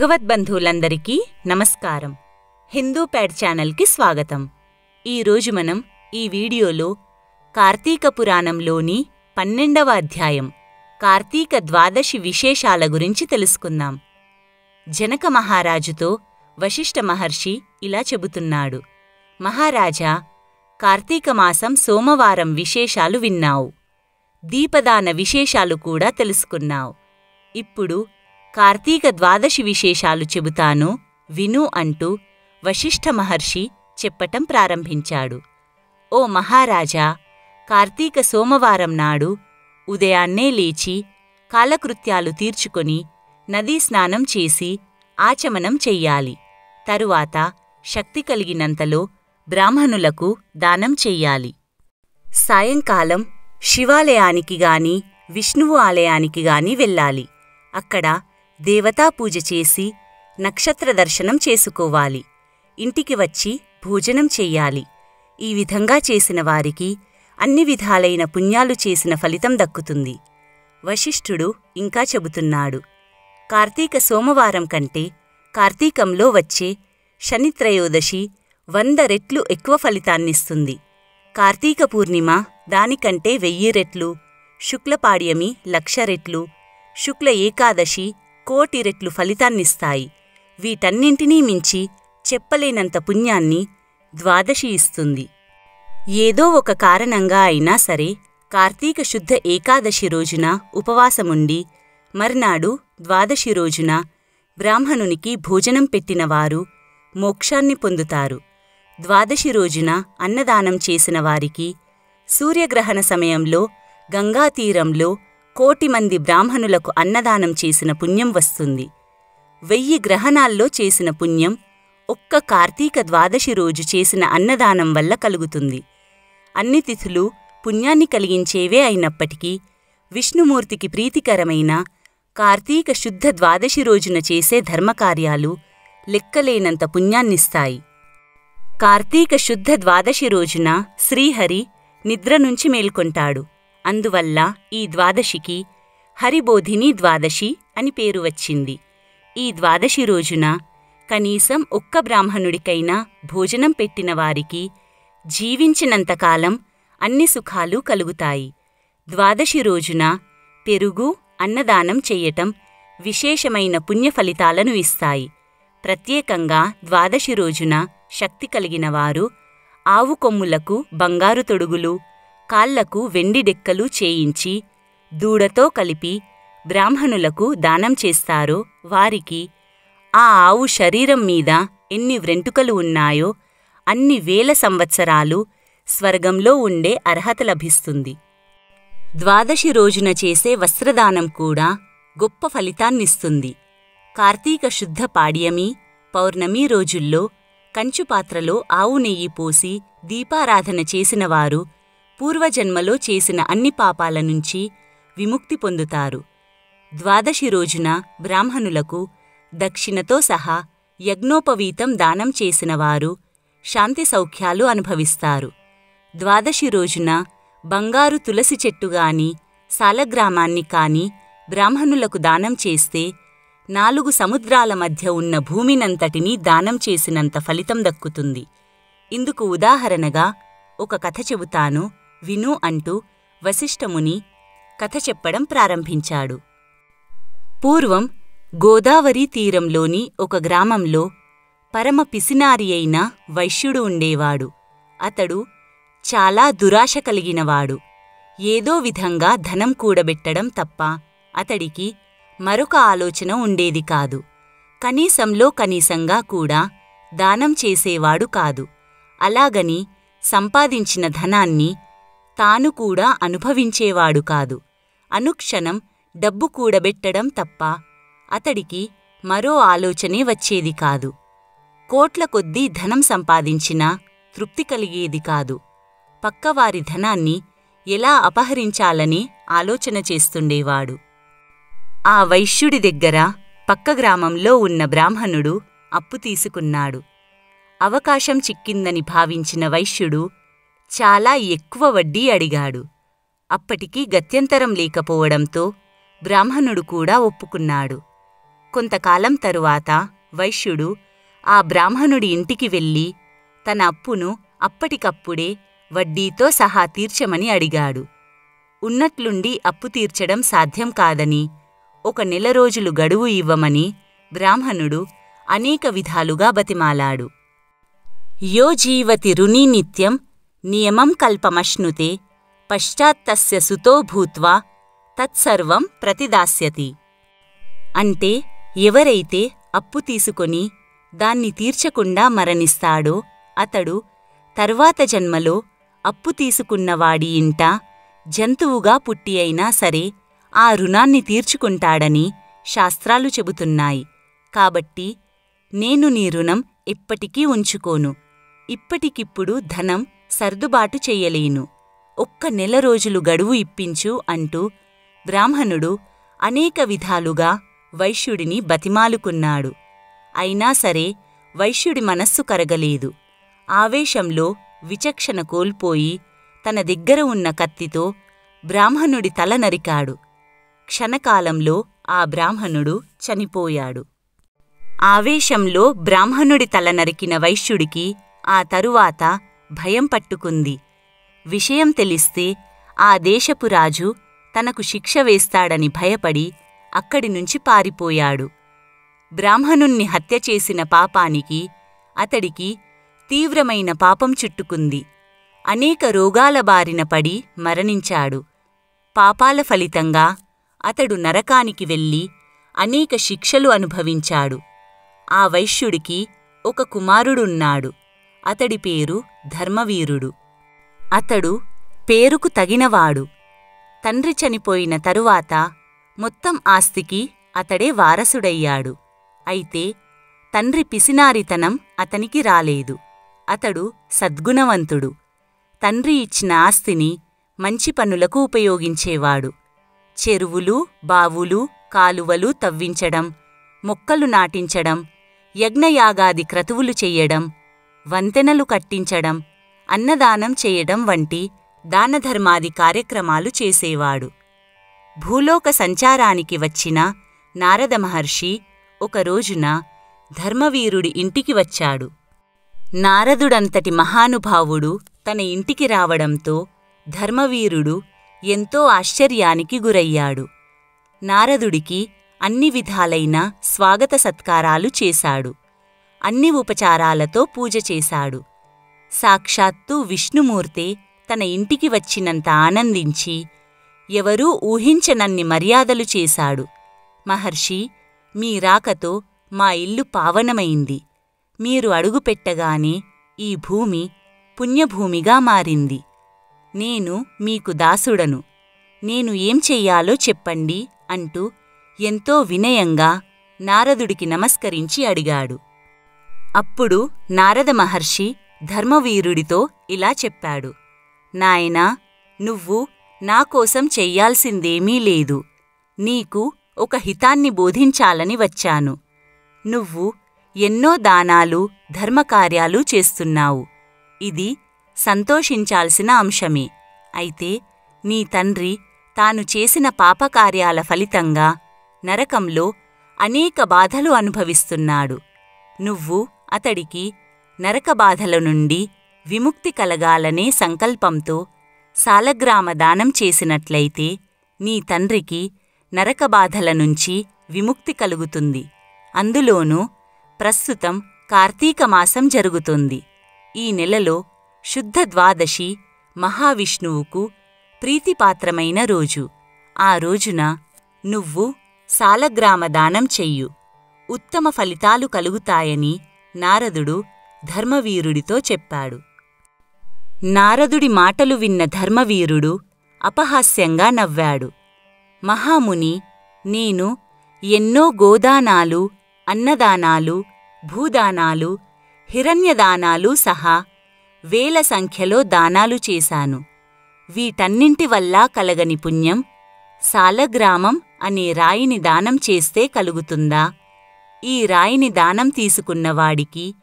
భగవద్బంధువులందరికీ నమస్కారం. హిందూ ప్యాడ్ ఛానల్కి స్వాగతం. ఈరోజు మనం ఈ వీడియోలో కార్తీక పురాణంలోని పన్నెండవ అధ్యాయం కార్తీక ద్వాదశి విశేషాల గురించి తెలుసుకుందాం. జనక మహారాజుతో వశిష్ఠ మహర్షి ఇలా చెబుతున్నాడు. మహారాజా కార్తీక మాసం సోమవారం విశేషాలు విన్నావు. దీపదాన విశేషాలు కూడా తెలుసుకున్నావు. ఇప్పుడు కార్తీక ద్వాదశి విశేషాలు చెబుతాను విను అంటూ వశిష్ఠ మహర్షి చెప్పటం ప్రారంభించాడు. ఓ మహారాజా కార్తీక సోమవారం నాడు ఉదయాన్నే లేచి కాలకృత్యాలు తీర్చుకొని నదీ స్నానం చేసి ఆచమనం చెయ్యాలి. తరువాత శక్తి కలిగినంతలో బ్రాహ్మణులకు దానం చెయ్యాలి. సాయంకాలం శివాలయానికి గాని విష్ణువు ఆలయానికి గాని వెళ్ళాలి. అక్కడ దేవతాపూజ చేసి నక్షత్ర దర్శనం చేసుకోవాలి. ఇంటికి వచ్చి భోజనం చెయ్యాలి ఈ విధంగా చేసిన వారికి అన్ని విధాలైన పుణ్యాలు చేసిన ఫలితం దక్కుతుంది. వశిష్ఠుడు ఇంకా చెబుతున్నాడు. కార్తీక సోమవారం కంటే కార్తీకంలో వచ్చే శనిత్రయోదశి వంద రెట్లు ఎక్కువ ఫలితాన్నిస్తుంది. కార్తీక పూర్ణిమ దానికంటే వెయ్యి రెట్లు శుక్లపాడ్యమి లక్ష రెట్లు శుక్ల ఏకాదశి కోటి రెట్లు ఫలితాన్నిస్తాయి. వీటన్నింటినీ మించి చెప్పలేనంత పుణ్యాన్ని ద్వాదశి ఇస్తుంది. ఏదో ఒక కారణంగా అయినా సరే కార్తీక శుద్ధ ఏకాదశి రోజున ఉపవాసముండి మర్నాడు ద్వాదశి రోజున బ్రాహ్మణునికి భోజనం పెట్టినవారు మోక్షాన్ని పొందుతారు. ద్వాదశి రోజున అన్నదానం చేసిన వారికి సూర్యగ్రహణ సమయంలో గంగాతీరంలో కోటి మంది బ్రాహ్మణులకు అన్నదానం చేసిన పుణ్యం వస్తుంది. వెయ్యి గ్రహణాల్లో చేసిన పుణ్యం ఒక్క కార్తీక ద్వాదశి రోజు చేసిన అన్నదానం వల్ల కలుగుతుంది. అన్ని తిథులు పుణ్యాన్ని కలిగించేవే అయినప్పటికీ విష్ణుమూర్తికి ప్రీతికరమైన కార్తీక శుద్ధ ద్వాదశి రోజున చేసే ధర్మకార్యాలు లెక్కలేనంత పుణ్యాన్నిస్తాయి. కార్తీక శుద్ధ ద్వాదశి రోజున శ్రీహరి నిద్ర నుంచి మేల్కొంటాడు. అందువల్ల ఈ ద్వాదశికి హరిబోధిని ద్వాదశి అని పేరు వచ్చింది. ఈ ద్వాదశి రోజున కనీసం ఒక్క బ్రాహ్మణుడికైనా భోజనం పెట్టిన వారికి జీవించినంతకాలం అన్ని సుఖాలు కలుగుతాయి. ద్వాదశి రోజున పెరుగు అన్నదానం చెయ్యటం విశేషమైన పుణ్య ఫలితాలను ఇస్తాయి. ప్రత్యేకంగా ద్వాదశి రోజున శక్తి కలిగిన వారు ఆవు కొమ్ములకు బంగారు తొడుగులు కాళ్ళకు వెండి డెక్కలు చేయించి దూడతో కలిపి బ్రాహ్మణులకు దానం చేస్తారో. వారికి ఆ ఆవు శరీరం మీద ఎన్ని వ్రెంటుకలు ఉన్నాయో అన్ని వేల సంవత్సరాలు స్వర్గంలో ఉండే అర్హత లభిస్తుంది. ద్వాదశి రోజున చేసే వస్త్రదానం కూడా గొప్ప ఫలితాన్నిస్తుంది. కార్తీక శుద్ధ పాడ్యమి పౌర్ణమి రోజుల్లో కంచుపాత్రలో ఆవు నెయ్యి పోసి దీపారాధన చేసినవారు పూర్వజన్మలో చేసిన అన్ని పాపాల నుంచి విముక్తి పొందుతారు. ద్వాదశి రోజున బ్రాహ్మణులకు దక్షిణతో సహా యజ్ఞోపవీతం దానం చేసినవారు శాంతి సౌఖ్యాలు అనుభవిస్తారు. ద్వాదశి రోజున బంగారు తులసి చెట్టుగాని సాలగ్రామాన్ని కాని బ్రాహ్మణులకు దానం చేస్తే నాలుగు సముద్రాల మధ్య ఉన్న భూమినంతటినీ దానం చేసినంత ఫలితం దక్కుతుంది. ఇందుకు ఉదాహరణగా ఒక కథ చెబుతాను. విను అంటూ వశిష్ఠముని కథ చెప్పడం ప్రారంభించాడు. పూర్వం గోదావరి తీరంలోని ఒక గ్రామంలో పరమ పిసినారి అయిన వైశ్యుడు ఉండేవాడు. అతడు చాలా దురాశ కలిగినవాడు. ఏదో విధంగా ధనం కూడబెట్టడం తప్ప అతడికి మరొక ఆలోచన ఉండేది కాదు. కనీసంలో కనీసంగా కూడా దానం చేసేవాడు కాదు. అలాగని సంపాదించిన ధనాన్ని తాను కూడా అనుభవించేవాడు కాదు. అనుక్షణం డబ్బు కూడబెట్టడం తప్ప అతడికి మరో ఆలోచనే వచ్చేది కాదు. కోట్ల కొద్దీ ధనం సంపాదించినా తృప్తి కలిగేది కాదు. పక్కవారి ధనాన్ని ఎలా అపహరించాలని ఆలోచన చేస్తుండేవాడు. ఆ వైశ్యుడి దగ్గర పక్క గ్రామంలో ఉన్న బ్రాహ్మణుడు అప్పు తీసుకున్నాడు. అవకాశం చిక్కిందని భావించిన వైశ్యుడు చాలా ఎక్కువ వడ్డీ అడిగాడు. అప్పటికి గత్యంతరం లేకపోవడంతో బ్రాహ్మణుడు కూడా ఒప్పుకున్నాడు. కొంతకాలం తరువాత వైశ్యుడు ఆ బ్రాహ్మణుడి ఇంటికి వెళ్ళి తన అప్పును అప్పటికప్పుడే వడ్డీతో సహా తీర్చమని అడిగాడు. ఉన్నట్లుండి అప్పు తీర్చడం సాధ్యం కాదని ఒక నెల రోజులు గడువు ఇవ్వమని బ్రాహ్మణుడు అనేక విధాలుగా బతిమాలాడు. యో జీవతి రుణీ నిత్యం నియమం కల్పమశ్నుతే పశ్చాత్తస్య సుతో భూత్వా తత్సర్వం ప్రతిదాస్యతి అంటే ఎవరైతే అప్పు తీసుకొని దాన్ని తీర్చకుండా మరణిస్తాడో అతడు తర్వాత జన్మలో అప్పు తీసుకున్నవాడి ఇంట జంతువుగా పుట్టి అయినా సరే ఆ రుణాన్ని తీర్చుకుంటాడని శాస్త్రాలు చెబుతున్నాయి కాబట్టి నేను నీ రుణం ఎప్పటికీ ఉంచుకోను ఇప్పటికిప్పుడు ధనం సర్దుబాటు చెయ్యలేను ఒక్క నెల రోజులు గడువు ఇప్పించు అంటూ బ్రాహ్మణుడు అనేక విధాలుగా వైశ్యుడిని బతిమాలుకున్నాడు. అయినా సరే వైశ్యుడి మనస్సు కరగలేదు. ఆవేశంలో విచక్షణ కోల్పోయి తన దగ్గర ఉన్న కత్తితో బ్రాహ్మణుడి తల నరికాడు. క్షణకాలంలో ఆ బ్రాహ్మణుడు చనిపోయాడు. ఆవేశంలో బ్రాహ్మణుడి తల నరికిన వైశ్యుడికి ఆ తరువాత భయం పట్టుకుంది. విషయం తెలిస్తే ఆ దేశపు రాజు తనకు శిక్ష వేస్తాడని భయపడి అక్కడి నుంచి పారిపోయాడు. బ్రాహ్మణుణ్ణి హత్య చేసిన పాపానికి అతడికి తీవ్రమైన పాపం చుట్టుకుంది. అనేక రోగాల బారిన పడి మరణించాడు. పాపాల ఫలితంగా అతడు నరకానికి వెళ్ళి అనేక శిక్షలు అనుభవించాడు. ఆ వైశ్యుడికి ఒక కుమారుడున్నాడు. అతడి పేరు ధర్మవీరుడు. అతడు పేరుకు తగినవాడు. తండ్రి చనిపోయిన తరువాత మొత్తం ఆస్తికి అతడే వారసుడయ్యాడు. అయితే తండ్రి పిసినారితనం అతనికి రాలేదు. అతడు సద్గుణవంతుడు. తండ్రి ఇచ్చిన ఆస్తిని మంచి పనులకు ఉపయోగించేవాడు. చెరువులు బావులు కాలువలు తవ్వించడం మొక్కలు నాటించడం యజ్ఞయాగాది క్రతువులు చెయ్యడం వంతెనలు కట్టించడం అన్నదానం చేయడం వంటి దానధర్మాది కార్యక్రమాలు చేసేవాడు. భూలోక సంచారానికి వచ్చిన నారద మహర్షి ఒక రోజున ధర్మవీరుడి ఇంటికి వచ్చాడు. నారదుడంతటి మహానుభావుడు తన ఇంటికి రావడంతో ధర్మవీరుడు ఎంతో ఆశ్చర్యానికి గురయ్యాడు. నారదుడికి అన్ని విధాలైన స్వాగత సత్కారాలు చేశాడు. అన్ని ఉపచారాలతో పూజ చేశాడు. సాక్షాత్తు విష్ణుమూర్తే తన ఇంటికి వచ్చినంత ఆనందించి ఎవరూ ఊహించనన్ని మర్యాదలు చేశాడు. మహర్షి మీ రాకతో మా ఇల్లు పావనమైంది. మీరు అడుగుపెట్టగానే ఈ భూమి పుణ్యభూమిగా మారింది. నేను మీకు దాసుడను. నేను ఏం చెయ్యాలో చెప్పండి అంటూ ఎంతో వినయంగా నారదుడికి నమస్కరించి అడిగాడు. అప్పుడు నారద మహర్షి ధర్మవీరుడితో ఇలా చెప్పాడు. నాయనా నువ్వు నాకోసం చెయ్యాల్సిందేమీ లేదు. నీకు ఒక హితాన్ని బోధించాలని వచ్చాను. నువ్వు ఎన్నో దానాలు ధర్మకార్యాలు చేస్తున్నావు. ఇది సంతోషించాల్సిన అంశమే. అయితే నీ తండ్రి తాను చేసిన పాపకార్యాల ఫలితంగా నరకంలో అనేక బాధలు అనుభవిస్తున్నాడు. నువ్వు అతడికి నరకబాధల నుండి విముక్తి కలగాలనే సంకల్పంతో సాలగ్రామ దానం చేసినట్లయితే నీ తండ్రికి నరకబాధల నుంచి విముక్తి కలుగుతుంది. అందులోనూ ప్రస్తుతం కార్తీక మాసం జరుగుతుంది. ఈ నెలలో శుద్ధ ద్వాదశి మహావిష్ణువుకు ప్రీతిపాత్రమైన రోజు. ఆ రోజున నువ్వు సాలగ్రామ దానం చెయ్యు. ఉత్తమ ఫలితాలు కలుగుతాయని నారదుడు ధర్మవీరుడితో చెప్పాడు. నారదుడి మాటలు విన్న ధర్మవీరుడు అపహాస్యంగా నవ్వాడు. మహాముని నేను ఎన్నో గోదానాలు అన్నదానాలు భూదానాలు హిరణ్యదానాలు సహా వేల సంఖ్యలో దానాలు చేశాను. వీటన్నింటి వల్ల కలగని పుణ్యం సాలగ్రామం అనే రాయిని దానం చేస్తే కలుగుతుందా? ఈ రాయిని దానం తీసుకున్నవాడికి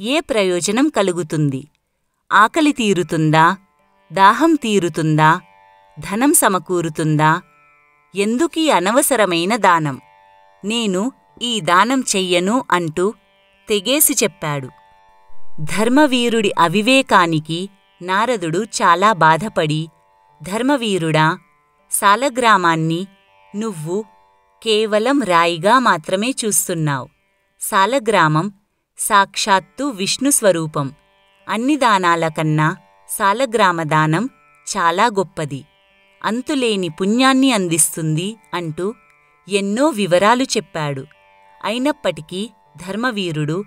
ఏ ప్రయోజనం కలుగుతుంది? ఆకలి తీరుతుందా? దాహం తీరుతుందా? ధనం సమకూరుతుందా? ఎందుకీ అనవసరమైన దానం? నేను ఈ దానం చెయ్యను అంటూ తెగేసి చెప్పాడు. ధర్మవీరుడి అవివేకానికి నారదుడు చాలా బాధపడి ధర్మవీరుడా సాలగ్రామాన్ని నువ్వు కేవలం రాయిగా మాత్రమే చూస్తున్నావు. సాలగ్రామం సాక్షాత్తు విష్ణు స్వరూపం. అన్ని దానాల కన్నా సాలగ్రామ దానం చాలా గొప్పది. అంతులేని పుణ్యాన్ని అందిస్తుంది అంటూ ఎన్నో వివరాలు చెప్పాడు. అయినప్పటికీ ధర్మవీరుడు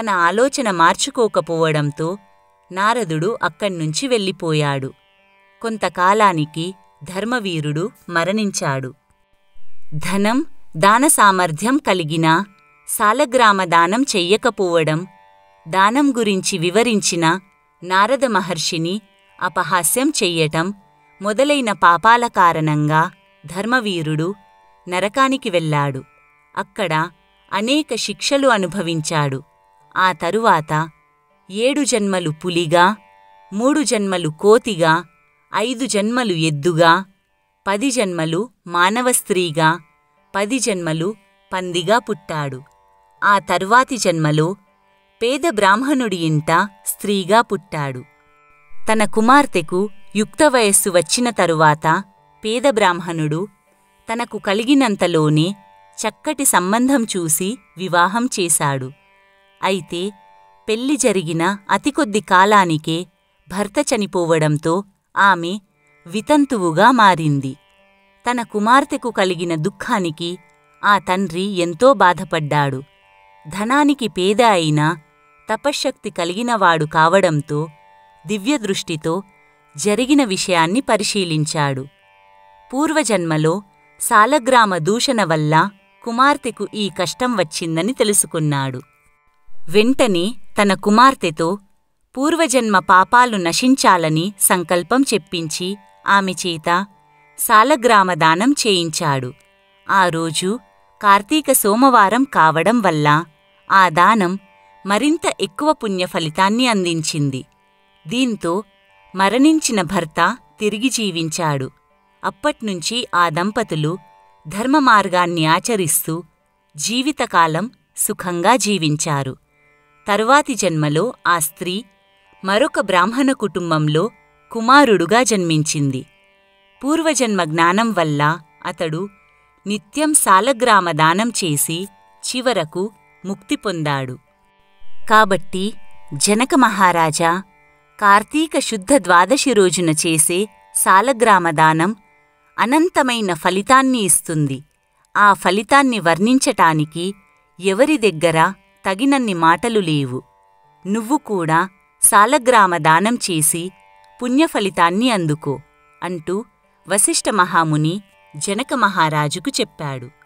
తన ఆలోచన మార్చుకోకపోవడంతో నారదుడు అక్కడ్నుంచి వెళ్ళిపోయాడు. కొంతకాలానికి ధర్మవీరుడు మరణించాడు. ధనం దాన సామర్థ్యం కలిగినా సాలగ్రామ దానం చెయ్యకపోవడం దానం గురించి వివరించిన నారద మహర్షిని అపహాస్యం చెయ్యటం మొదలైన పాపాల కారణంగా ధర్మవీరుడు నరకానికి వెళ్ళాడు. అక్కడ అనేక శిక్షలు అనుభవించాడు. ఆ తరువాత ఏడు జన్మలు పులిగా మూడు జన్మలు కోతిగా ఐదు జన్మలు ఎద్దుగా పది జన్మలు మానవ స్త్రీగా పది జన్మలు పందిగా పుట్టాడు. ఆ తరువాతి జన్మలో పేద బ్రాహ్మణుడి ఇంట స్త్రీగా పుట్టాడు. తన కుమార్తెకు యుక్త వయస్సు వచ్చిన తరువాత పేద బ్రాహ్మణుడు తనకు కలిగినంతలోనే చక్కటి సంబంధం చూసి వివాహం చేశాడు. అయితే పెళ్ళి జరిగిన అతి కొద్ది కాలానికే భర్త చనిపోవడంతో ఆమె వితంతువుగా మారింది. తన కుమార్తెకు కలిగిన దుఃఖానికి ఆ తండ్రి ఎంతో బాధపడ్డాడు. ధనానికి పేద అయినా తపశ్శక్తి కలిగినవాడు కావడంతో దివ్యదృష్టితో జరిగిన విషయాన్ని పరిశీలించాడు. పూర్వజన్మలో సాలగ్రామ దూషణ వల్ల కుమార్తెకు ఈ కష్టం వచ్చిందని తెలుసుకున్నాడు. వెంటనే తన కుమార్తెతో పూర్వజన్మ పాపాలు నశించాలని సంకల్పం చెప్పించి ఆమె చేత సాలగ్రామదానం చేయించాడు. ఆ రోజు కార్తీక సోమవారం కావడం వల్ల ఆ దానం మరింత ఎక్కువ పుణ్య ఫలితాన్ని అందించింది. దీంతో మరణించిన భర్త తిరిగి జీవించాడు. అప్పట్నుంచి ఆ దంపతులు ధర్మ మార్గాన్ని ఆచరిస్తూ జీవితకాలం సుఖంగా జీవించారు. తరువాతి జన్మలో ఆ స్త్రీ మరొక బ్రాహ్మణ కుటుంబంలో కుమారుడుగా జన్మించింది. పూర్వజన్మ జ్ఞానం వల్ల అతడు నిత్యం సాలగ్రామ దానం చేసి చివరకు ముక్తి పొందాడు. కాబట్టి జనక మహారాజా కార్తీక శుద్ధ ద్వాదశి రోజున చేసే సాలగ్రామ దానం అనంతమైన ఫలితాన్ని ఇస్తుంది. ఆ ఫలితాన్ని వర్ణించటానికి ఎవరి దగ్గర తగినన్ని మాటలు లేవు. నువ్వు కూడా సాలగ్రామ దానం చేసి పుణ్యఫలితాన్ని అందుకో అంటూ వశిష్ఠ మహాముని జనక మహారాజుకు చెప్పాడు.